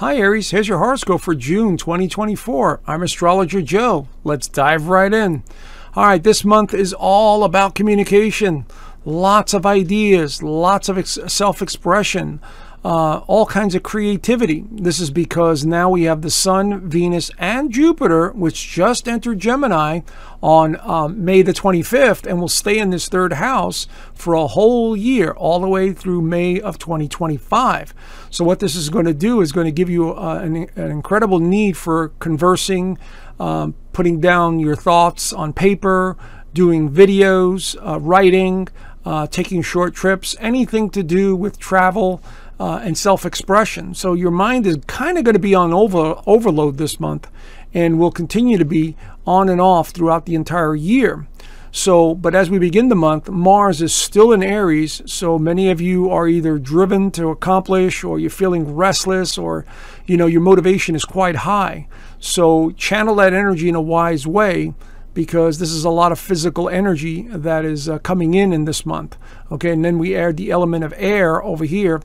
Hi Aries, here's your horoscope for June 2024. I'm astrologer Joe. Let's dive right in. All right, this month is all about communication. Lots of ideas, lots of self expression, uh, all kinds of creativity. This is because now we have the Sun, Venus, and Jupiter, which just entered Gemini on um, May the 25th and will stay in this third house for a whole year, all the way through May of 2025. So, what this is going to do is going to give you uh, an, an, incredible need for conversing, um, putting down your thoughts on paper, doing videos, uh, writing, uh, taking short trips, anything to do with travel uh, and self-expression. So your mind is kind of going to be on over, overload this month and will continue to be on and off throughout the entire year. So, but as we begin the month, Mars is still in Aries. So many of you are either driven to accomplish or you're feeling restless or, you know, your motivation is quite high. So channel that energy in a wise way because this is a lot of physical energy that is uh, coming in in this month. Okay, and then we add the element of air over here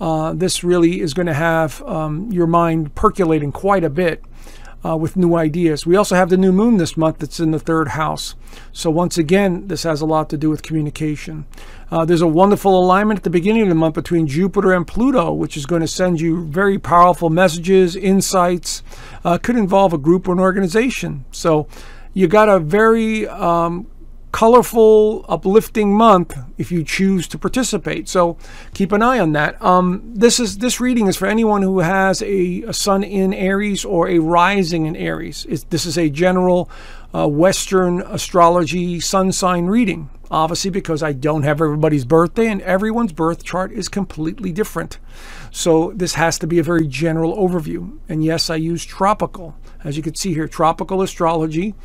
uh, this really is going to have um, your mind percolating quite a bit uh, with new ideas. We also have the new moon this month that's in the third house. So, once again, this has a lot to do with communication. Uh, there's a wonderful alignment at the beginning of the month between Jupiter and Pluto, which is going to send you very powerful messages, insights. Uh, could involve a group or an organization. So, you got a very um, colorful, uplifting month if you choose to participate. So keep an eye on that. Um, this is this reading is for anyone who has a, a sun in Aries or a rising in Aries. It's, this is a general uh, Western astrology sun sign reading. Obviously, because I don't have everybody's birthday and everyone's birth chart is completely different. So this has to be a very general overview. And yes, I use tropical, as you can see here, tropical astrology.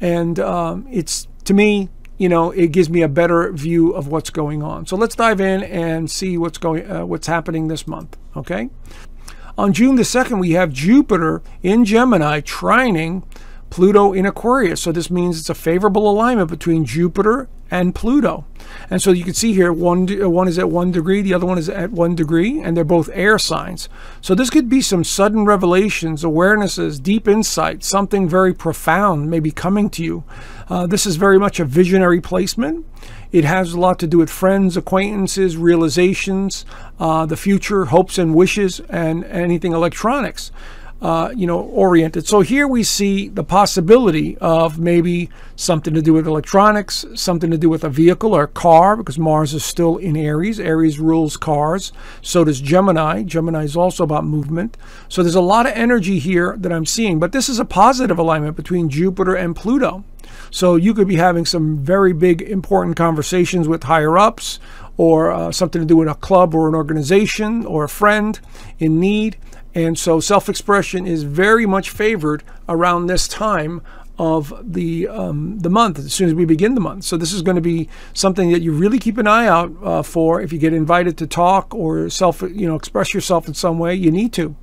And um, it's to me, you know, it gives me a better view of what's going on. So let's dive in and see what's going, uh, what's happening this month. Okay. On June the 2nd, we have Jupiter in Gemini trining Pluto in Aquarius. So this means it's a favorable alignment between Jupiter and Pluto. And so you can see here, one, one is at one degree, the other one is at one degree, and they're both air signs. So this could be some sudden revelations, awarenesses, deep insight, something very profound maybe coming to you. Uh, this is very much a visionary placement. It has a lot to do with friends, acquaintances, realizations, uh, the future, hopes and wishes, and anything electronics uh, you know, oriented. So here we see the possibility of maybe something to do with electronics, something to do with a vehicle or a car, because Mars is still in Aries. Aries rules cars. So does Gemini. Gemini is also about movement. So there's a lot of energy here that I'm seeing. But this is a positive alignment between Jupiter and Pluto. So you could be having some very big, important conversations with higher ups or uh, something to do with a club or an organization or a friend in need. And so self expression is very much favored around this time of the um, the month as soon as we begin the month. So this is going to be something that you really keep an eye out uh, for. If you get invited to talk or self, you know, express yourself in some way, you need to.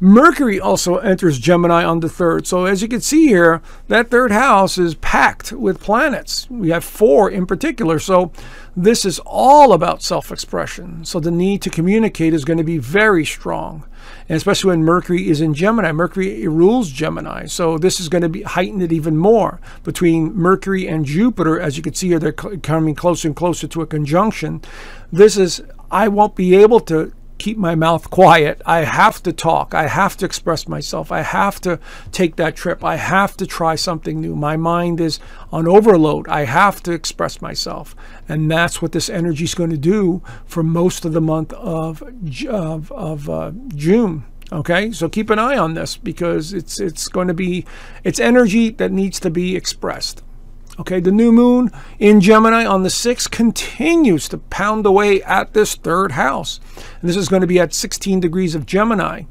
Mercury also enters Gemini on the third. So as you can see here, that third house is packed with planets. We have four in particular. So this is all about self-expression. So the need to communicate is going to be very strong. And especially when Mercury is in Gemini. Mercury rules Gemini. So this is going to be heighten it even more between Mercury and Jupiter. As you can see here, they're coming closer and closer to a conjunction. This is, I won't be able to keep my mouth quiet. I have to talk. I have to express myself. I have to take that trip. I have to try something new. My mind is on overload. I have to express myself. And that's what this energy is going to do for most of the month of, of, of uh, June. Okay, so keep an eye on this because it's it's going to be it's energy that needs to be expressed. Okay, the new moon in Gemini on the 6th continues to pound away at this third house. And this is going to be at 16 degrees of Gemini.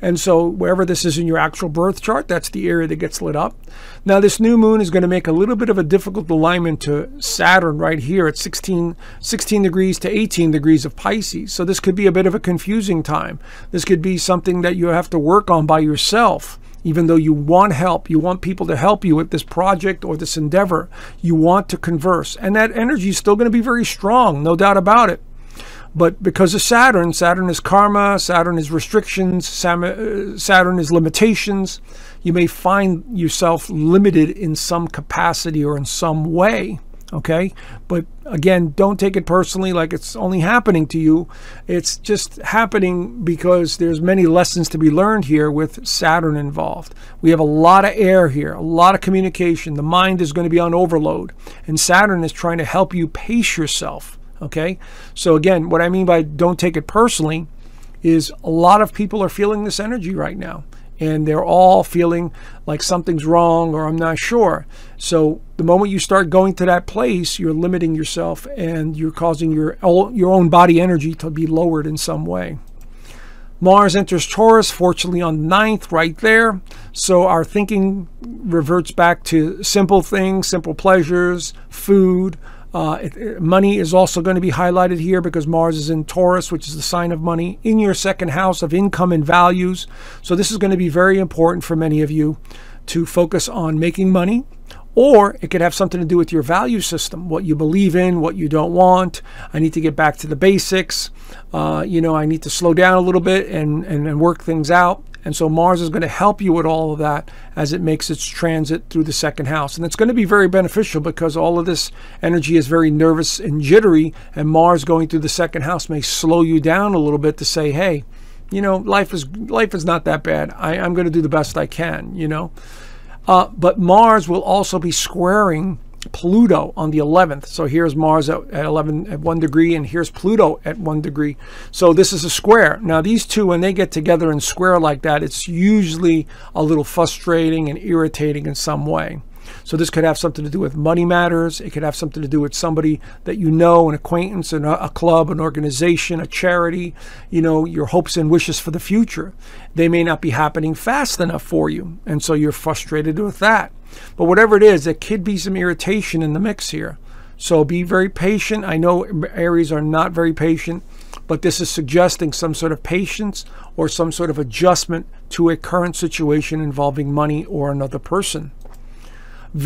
And so, wherever this is in your actual birth chart, that's the area that gets lit up. Now, this new moon is going to make a little bit of a difficult alignment to Saturn right here at 16, 16 degrees to 18 degrees of Pisces. So, this could be a bit of a confusing time. This could be something that you have to work on by yourself even though you want help, you want people to help you with this project or this endeavor, you want to converse. And that energy is still going to be very strong, no doubt about it. But because of Saturn, Saturn is karma, Saturn is restrictions, uh, Saturn is limitations, you may find yourself limited in some capacity or in some way okay? But again don't take it personally like it's only happening to you. It's just happening because there's many lessons to be learned here with saturn involved. We have a lot of air here a lot of communication. The mind is going to be on overload and saturn is trying to help you pace yourself okay? So again what i mean by don't take it personally is a lot of people are feeling this energy right now and they're all feeling like something's wrong or I'm not sure. So the moment you start going to that place, you're limiting yourself and you're causing your your own body energy to be lowered in some way. Mars enters Taurus, fortunately on the 9th, right there. So our thinking reverts back to simple things, simple pleasures, food, uh, it, money is also going to be highlighted here because Mars is in Taurus, which is the sign of money, in your second house of income and values. So this is going to be very important for many of you to focus on making money, or it could have something to do with your value system, what you believe in, what you don't want. I need to get back to the basics. Uh, you know, I need to slow down a little bit and, and, and work things out. And so Mars is going to help you with all of that as it makes its transit through the second house. And it's going to be very beneficial because all of this energy is very nervous and jittery. And Mars going through the second house may slow you down a little bit to say, hey, you know, life is life is not that bad. I, am going to do the best I can, you know. Uh, but Mars will also be squaring Pluto on the 11th. So here's Mars at, at 11 at 1 degree and here's Pluto at 1 degree. So this is a square. Now these two when they get together and square like that, it's usually a little frustrating and irritating in some way. So this could have something to do with money matters. It could have something to do with somebody that you know, an acquaintance, a, a club, an organization, a charity, you know, your hopes and wishes for the future. They may not be happening fast enough for you. And so you're frustrated with that. But whatever it is, there could be some irritation in the mix here. So be very patient. I know Aries are not very patient, but this is suggesting some sort of patience or some sort of adjustment to a current situation involving money or another person.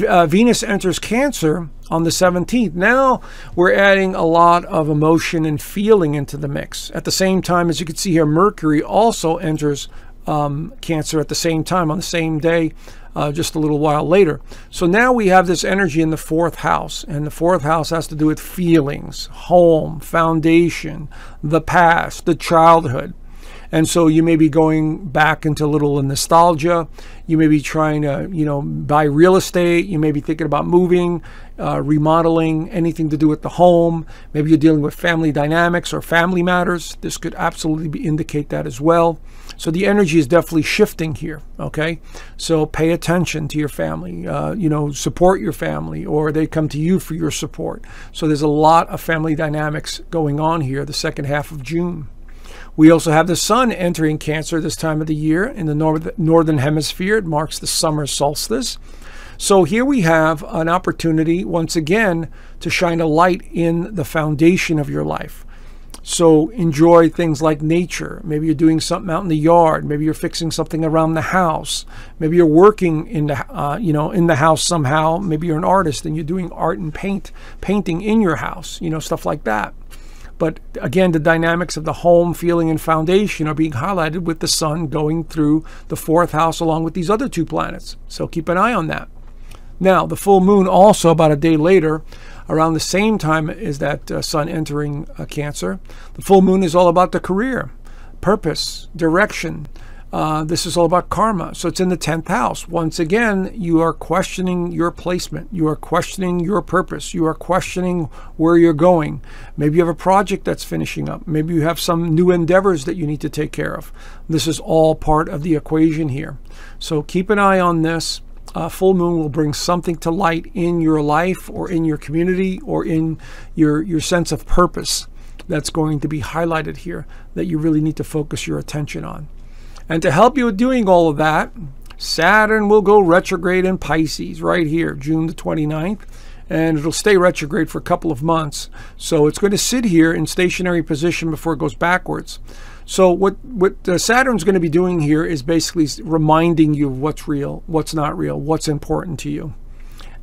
Uh, Venus enters Cancer on the 17th. Now we're adding a lot of emotion and feeling into the mix. At the same time, as you can see here, Mercury also enters um, Cancer at the same time on the same day uh, just a little while later. So now we have this energy in the fourth house, and the fourth house has to do with feelings, home, foundation, the past, the childhood. And so you may be going back into a little nostalgia. You may be trying to, you know, buy real estate. You may be thinking about moving, uh, remodeling, anything to do with the home. Maybe you're dealing with family dynamics or family matters. This could absolutely indicate that as well. So the energy is definitely shifting here. Okay, so pay attention to your family. Uh, you know, support your family, or they come to you for your support. So there's a lot of family dynamics going on here. The second half of June. We also have the sun entering Cancer this time of the year in the north, northern hemisphere. It marks the summer solstice. So here we have an opportunity once again to shine a light in the foundation of your life. So enjoy things like nature. Maybe you're doing something out in the yard. Maybe you're fixing something around the house. Maybe you're working in the uh, you know in the house somehow. Maybe you're an artist and you're doing art and paint painting in your house. You know stuff like that. But again, the dynamics of the home, feeling, and foundation are being highlighted with the sun going through the fourth house along with these other two planets. So keep an eye on that. Now, the full moon also about a day later, around the same time as that uh, sun entering uh, Cancer, the full moon is all about the career, purpose, direction, uh, this is all about karma. So it's in the 10th house. Once again, you are questioning your placement. You are questioning your purpose. You are questioning where you're going. Maybe you have a project that's finishing up. Maybe you have some new endeavors that you need to take care of. This is all part of the equation here. So keep an eye on this. Uh, full moon will bring something to light in your life or in your community or in your, your sense of purpose that's going to be highlighted here that you really need to focus your attention on. And to help you with doing all of that, Saturn will go retrograde in Pisces right here, June the 29th, and it'll stay retrograde for a couple of months. So it's going to sit here in stationary position before it goes backwards. So what what uh, Saturn's going to be doing here is basically reminding you of what's real, what's not real, what's important to you.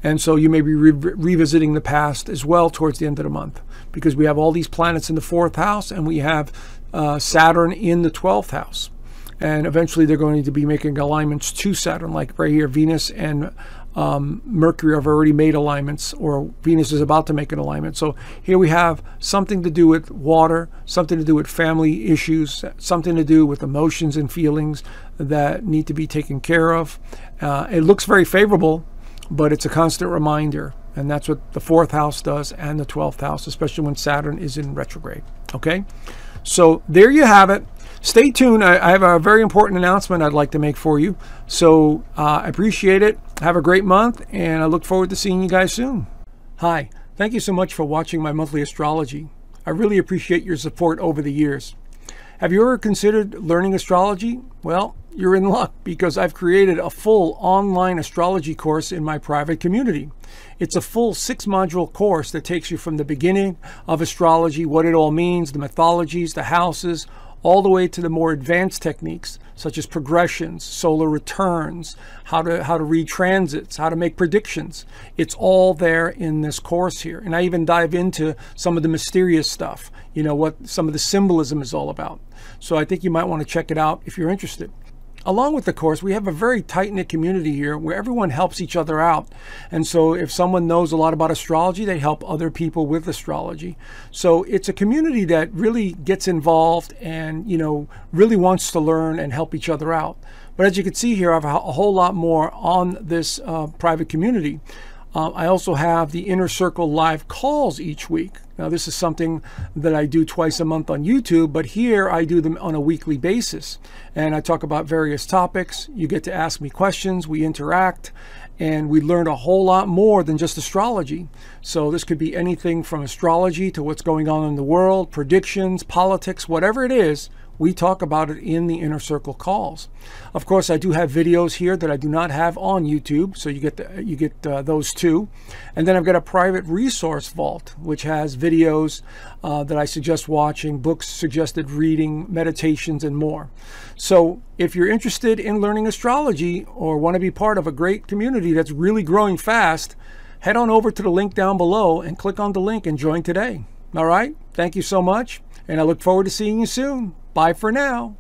And so you may be re- revisiting the past as well towards the end of the month because we have all these planets in the fourth house and we have uh, Saturn in the 12th house. And eventually they're going to be making alignments to Saturn, like right here, Venus and um, Mercury have already made alignments, or Venus is about to make an alignment. So here we have something to do with water, something to do with family issues, something to do with emotions and feelings that need to be taken care of. Uh, it looks very favorable, but it's a constant reminder. And that's what the fourth house does and the 12th house, especially when Saturn is in retrograde. Okay? So there you have it stay tuned. I, I, have a very important announcement I'd like to make for you. So uh, I appreciate it. Have a great month, and I look forward to seeing you guys soon. Hi, thank you so much for watching my monthly astrology. I really appreciate your support over the years. Have you ever considered learning astrology? Well, you're in luck because I've created a full online astrology course in my private community. It's a full six module course that takes you from the beginning of astrology, what it all means, the mythologies, the houses, all the way to the more advanced techniques such as progressions, solar returns, how to how to read transits, how to make predictions. It's all there in this course here. And I even dive into some of the mysterious stuff, you know, what some of the symbolism is all about. So I think you might want to check it out if you're interested. Along with the course, we have a very tight knit community here where everyone helps each other out. And so, if someone knows a lot about astrology, they help other people with astrology. So, it's a community that really gets involved and, you know, really wants to learn and help each other out. But as you can see here, I have a whole lot more on this uh, private community. Uh, I also have the Inner Circle live calls each week. Now, this is something that I do twice a month on YouTube, but here I do them on a weekly basis. And I talk about various topics. You get to ask me questions, we interact, and we learn a whole lot more than just astrology. So, this could be anything from astrology to what's going on in the world, predictions, politics, whatever it is we talk about it in the inner circle calls. Of course, I do have videos here that I do not have on YouTube, so you get the, you get uh, those too. And then I've got a private resource vault, which has videos uh, that I suggest watching, books suggested reading, meditations, and more. So if you're interested in learning astrology or want to be part of a great community that's really growing fast, head on over to the link down below and click on the link and join today. All right. Thank you so much. And I look forward to seeing you soon. Bye for now.